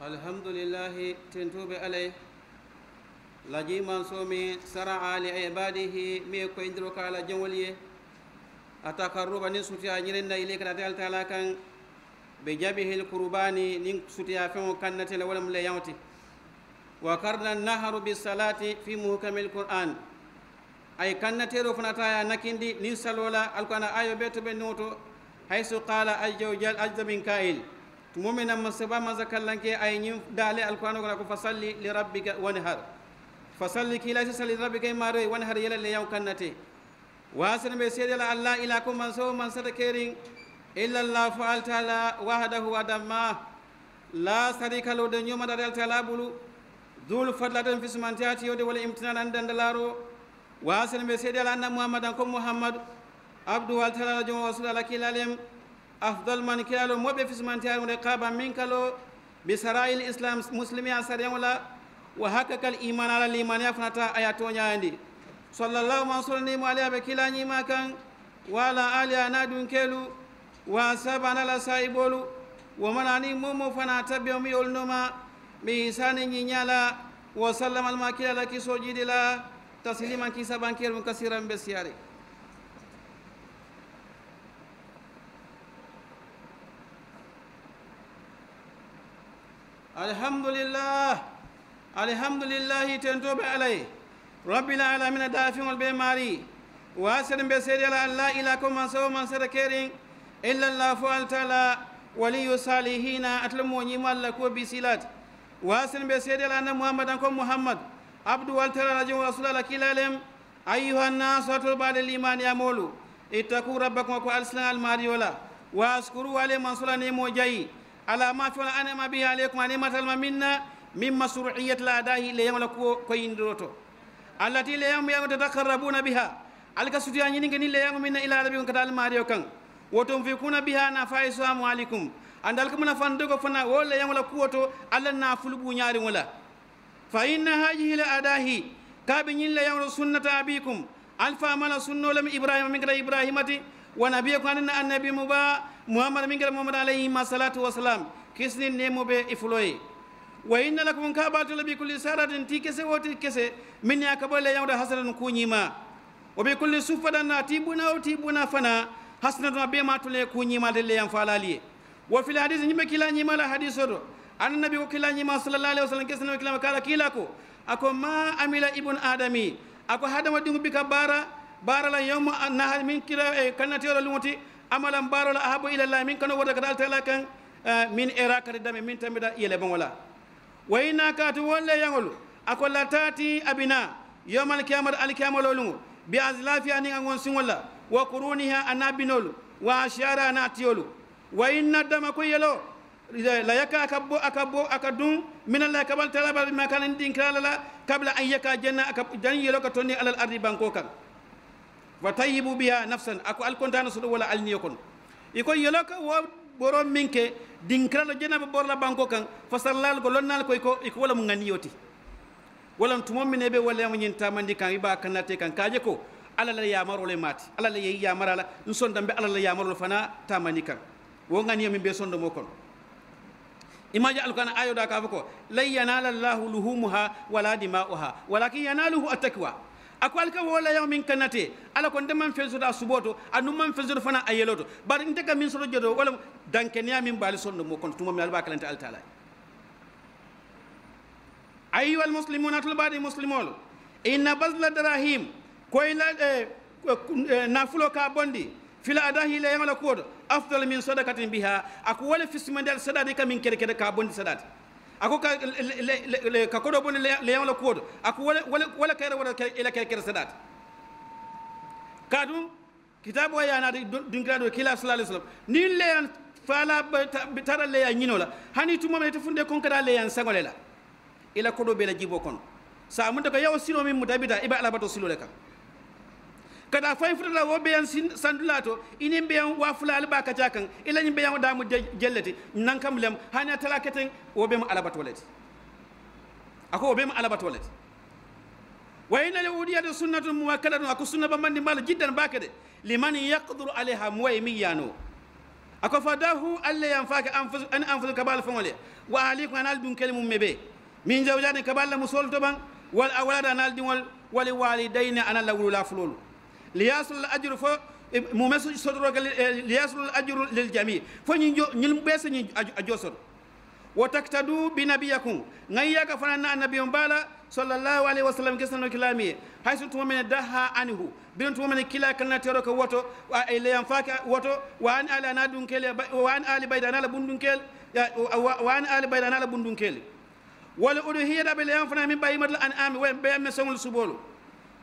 alhamdulillahi tentuɓe alay lajiman somi sara'a li ibadihi mi koyndiro ka ala jawol ye a takarruba nin sutiya ñiren nayi le kata taala kan ɓe jabihil kurbani nin sutiya feŋo kannatele walam le yawti wa karna naharu bisalati fi muhkamil qur'an ay kannatero fanata ya nakindi nin salola alkana ayo ɓe to ɓe noto hayso qala ajjaw jal ajda min kail مؤمنا مسبا ما ذكر لك اي نيم دالي القرآن وأنا فصلي لربك ونهر فصلي كي لا تصلي لربك ما ري ونهر يلا ليو كنتي. واسن بي سيد الله الا كو من سو من صدكيرين إلا الله فعل تعالى وحده ودما لا شريك له دنيو ما دال تعالى بولو ذول فضل في سمانتيات يود ولا امتنان عند اندلارو واسن بي سيد الله محمد كو محمد. عبد الله تعالى جو وصل لك إلى أفضل من كيلو موبي في سمانتيار رقابا من كيلو بسرائي الإسلام مسلمي اسر يوم لا وهكاك الإيمان على الإيمان يفنتا اياتو نياندي صلى الله وسلم وعلى بكلا نيما كان وعلى ال اناد كيلو وسبع على سايبولو ومن أني مومو فناتا بيومي أولنوما بيساني نيالا وسلم المكيلا كيسو جيدلا تسليما كيسابا كيلو كثيرا بسياري. Alhamdulillah alhamdulillahi tentoɓe alay rabbil alamina dafiŋol ɓe maari wasen ɓe seedi ala allah ila ko man sawo man sata kerin illallah fo altala waliyu salihina atala moñima allah ko bisilat wasen ɓe seedi ala anna mouhammadan ko mouhammad abdou waltala radium rasulallah kilalem ayuhannas atol baɗe limani amolu ittaku rabbakum ko alsilan almariola waskuru wale man solanimo jayi ala ma fiwla anema bihi aleykum animatalma minna min masruiyat la adahi leyamla ko koyindiroto allati leyamu yago tatakarrabuna biha alka sutiya ñininge ni leyago minna ila rabikum kata almario kan woton fi kuna biha na fa assalamu aleykum andal kamuna fandogo fana wo leyamla kuwoto allah na fulubu ñaari ngola fa inna hajihi la adahi kaɓe ñin leyamlo sunnata abikum alfamala sunnolam ibrahima min kata ibrahimati wa nabiya ko anna annabi mu ba muhammad min gal muhammad alayhi masallatu wa salam kisni nemo be ifloye wa inna lakum kabatula bi kulli saratin ti kese woti kese min ya kabole yawda hasanan kunyima. Wa bi kulli sufadan natibuna o fana hasanatu be matule kunyima de leyan falali wa fil hadith nyima kila nyima la hadithu do. Annabi ko kila nyima sallallahu alaihi wasallam kisni kila kala kila ko ako ma amila ibn adami ako hadama dingu bika bara barala yawma nahar min kila e kannatero lumoti amalan barola ahabu ilallah min kano wota kata altala kan min era kadi dame min tambita yele bon wala wayna kati wolle yangol ako la tati abina yawmal kiyamat al kiyamalo lungo bi azlafi ani ngon singolla wa quruniha anabinol wa ashara anatiyolu wa inna dama ko yelo la yaka akabo akabo akadum min allah kabal talaba ma kan din kala kabla an yaka janna akab wa biha nafsan. Ako alkontano soɗo wala alniyo kon iko yelo ka wo ɓoro minke dinkiralo jenaba ɓorla banko kan fasarlal go lonnal koy ko iko wala mo wala tumomine ɓe mu nyinta mandi kan iba kannate kan. Kaje ko ala la yamarole mati ala la yeyi yamarala. N sondambe ala la yamarole fana tamani kan. Wo ganiyo min ɓe sondomo mokon imaji alkana ayoɗa ka fo ko lan yanala llahu luhumuha wala dima'uha. Walakin yanaluhu attaqwa ako alka wola yaw min kanate ala ko ndeman felsoto a suboto anu man felsoto fana a yeloto. Bar nteka min soto jodo wala dankeniya min baali sonno mo kono tuma mi alba kalante altala ayuha almuslimuna tol badi muslimol inna basla darahim koyla nafulo ka bondi. Fila adahi la yamala kuwoto afdal min sadakatin biha. Ako wala fismande al sadati ka min kede kede ka bondi sadati ako ka ka kodo bon le yawla kodo ako wala wala kayra wala ila kay sadat kitabu kila sallallahu alaihi wasallam ni le fala bitara le ya nyinola. Hani tuma me konkara le yan sangolela. Ila kodo be la jibo sa mun yaw silo min iba silo le kan kada fay futata wo ɓeyan sandula to inin ɓeyan wafula alba kaca kan ilañi ɓeyan damu jellete nan kam lem hani a tala keten wo ɓema alabatolete ako wo ɓema alabatolete waynale uɗiyade sunnatu muwakkada ɗum ako sunna bambandi mbala jiddan bake de liman yaqduru aleyha muwaye min yano ako fadahu alla yanfaka an anfus kabal fongole. Wa alikum anal dun kelimum mebe. Min zawjani kabal musol to ban wal awlad anal dinwal wal walidain anal lawlu la fulul liyasul ajru fa mu mesu sodro liyasul ajru lil jami fo ñi ñil bes ñi ajosor wa taktadu bi nabiyakum ngayyaka fanana nabiyum bala sallallahu alaihi wasallam kesano kilami hayso tuma men daha anhu binon tuma men kila kana tero ko woto wa ile yam faka woto wa an ala na dun kele wa an ali bayda na la bundun kel wa an ali bayda na la bundun kel wala uduhiya da bil yam fana min bayimat al an'am wa be me songul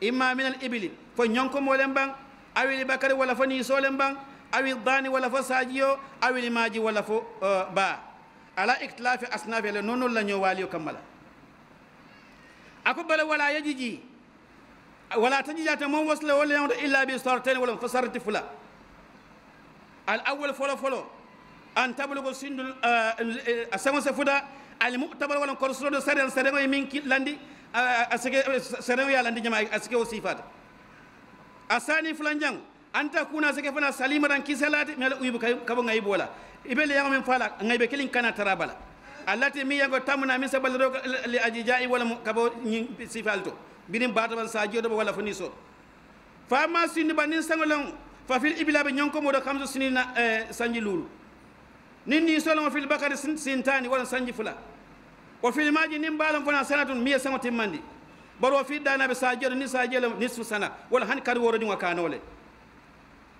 subolo imma min al ibli fo nyonko molem bang awili bakari wala fo ni solem bang awi dani wala fo sajiyo awili maji wala fo ba ala ikhtilafi asnafi la nonol la ñowaliyo kammala ako bala wala yajiji wala tajijata moom wasla wala yawda an tablugo sindul a sengo se mutabar wala walla korsoɗo saren sarengo e min landi a sike sarengo ya landi ñama a sike o sifata a sani anta kuna sike fana salimatan kiselade mi ala uyibu kabo ngayibu bola ibele yango min fala ngayibe kelin kana tarabala allati mi yago tamna min sabalro li ajijai wala kabo sifal to birin bataban ban ɓo walla wala ni fama sindu ba nin sangolon fa fil iblaɓe ñonkomoɗo kamso sinina sanji luulu nin ni solon fil bakari sintani wala sanji fula o fil maji nin balam fana sanatun miya sango timmandi. Baro fi dana be sa jodo ni sa jodo nisfu sana. Wala han kar woro ni wakanole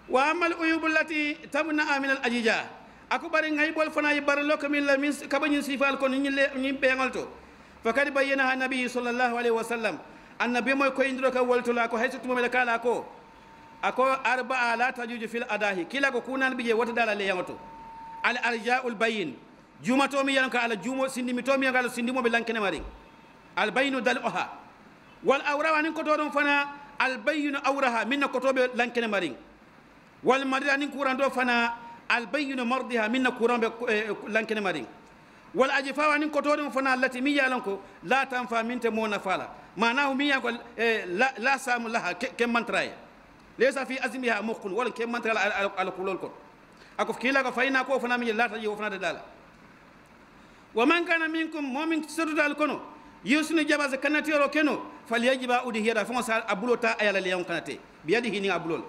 wa amal uyubul lati tabna min al ajija aku bari ngai bol fana yi bar lok min la min kabañin sifal kon ni ni beŋol to fakadi bayyana nabi sallallahu alaihi wasallam annabi moy ko indiro ka woltula ko hayso tumame kala ko ako arba'a la tajuju fil adahi. Kila ko kunan biye wata dala le yangoto al arja'ul bayyin jumato mi yanka ala jumo sindi mi to mi yanka ala sindi mo be lankene mari al bayinu dal'uha wal awrawa nin ko to don fana al bayyinu awraha minna ko to be lankene mari wal marida nin kurando fana albayyinu mardiha minna kuran be lankene mari wal ajfawa nin kotoɗum fana allati mi yalan ko la tanfa minte mo nafala manahu mi yan ko la samu laha kemmantraye laysa fi azmiha muqun wala kemmantrala ala kulol kon ako kila ko fayna ko fana mi la taji wo fana dala wa man kana minkum momin sodudal kono yusunu jabasa kanatiro keno falyajiba udi hiyada fon sa abulota ayala leyon kanate biyadihi ni abulol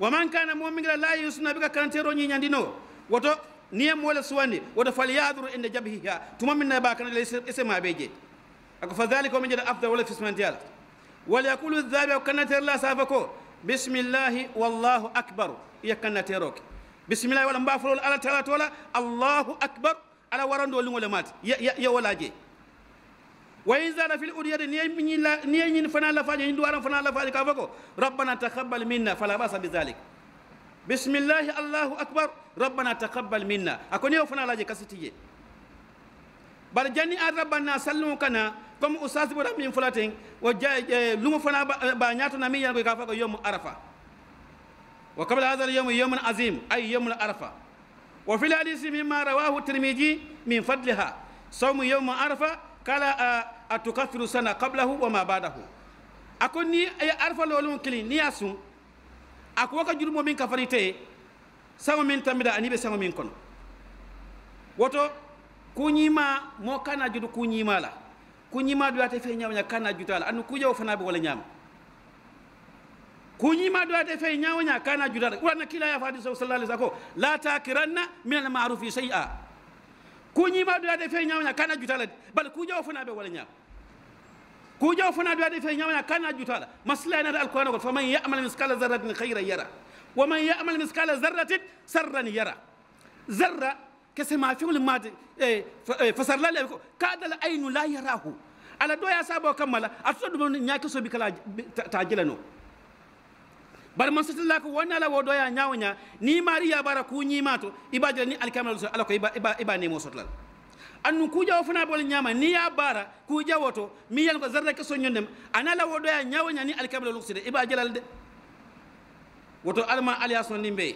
waman kana momingira la yusna bika karantero ñi ñandino woto niyam wala suwandi woto fal yaduru inde jabhiha tuma min ba kana isma beje ako fa dhalika min jada afdal wala fismanti ala wal yaqulu dhabi kanater la safako bismillah wallahu akbar ya kanatero bismillah wala mbafulol ala tala tola allahu akbar. Ala warando lingole mat ya ya wala je وإن زاد في الأريد نين فنا لفاج هندوارا فنا لفاج كافكو ربنا تقبل منا فلا بأس بذلك بسم الله الله أكبر ربنا تقبل منا أكون يو فنا لاجي كستيجي بل جاني ربنا سلمو كنا كم أساس بودا من فلاتين وجاء لوم فنا بانياتو نمي ينكو كافكو يوم عرفة وقبل هذا اليوم يوم عظيم أي يوم العرفة وفي الحديث مما رواه الترمذي من فضلها صوم يوم عرفة kala a tukaffiru sana qablahu wa ma ba'dahu ako ni ay arfa lolum kili ni asun ako waka jurmo min kafarite sango min tamida ani be sango min kono woto kuñima mo kana judu kuñima la kuñima duyate fe ñawña kana jutala anu kujawo fana be wala ñama kuñima duyate fe ñawña kana jutala ɓurana kila ya fadi sallallahu alaihi wasallam la takiranna min al ma'rufi shay'a kuñima duyade fe ñawña kana jutala bal kujawo fana be wala ñama kujawo fana duyade fe ñawña kana jutala masla nata alqur'an ko faman ya'mal miskala zarratin khayran yara wa man ya'mal miskala zarratin sarran yara zarra kese ma fi'l madi e fasar lalle ko kadal aynu la yarahu ala do ya sabo kammala atoto dum ñaki so bi kala ta jilano bar man satalla ko wonna la wodo ya nyawnya ni mari ya bara ku nyi mato ibaje ni alkamal so ala ko iba iba, iba ne mo sotlal annu ku jawo fana bol nyama ni ya bara ku jawoto mi yal ko zarra ke so nyondem ana la wodo ya nyawnya ni alkamal lukside iba jalal de woto alma alias non nimbe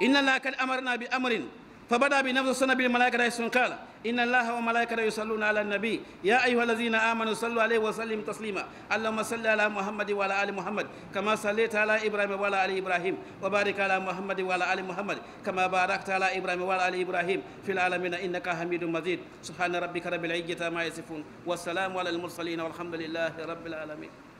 inna la kad amarna bi amrin فبدا بنفس السنه بالملائكه رئيس قال إن الله وملائكته يصلون على النبي. يا أيها الذين آمنوا صلوا عليه وسلموا تسليما. اللهم صل على محمد وعلى آل محمد كما صليت على إبراهيم وعلى آل إبراهيم وبارك على محمد وعلى آل محمد كما باركت على إبراهيم وعلى آل إبراهيم في العالمين إنك حميد مجيد. سبحان ربك رب العزة ما يصفون والسلام على المرسلين والحمد لله رب العالمين.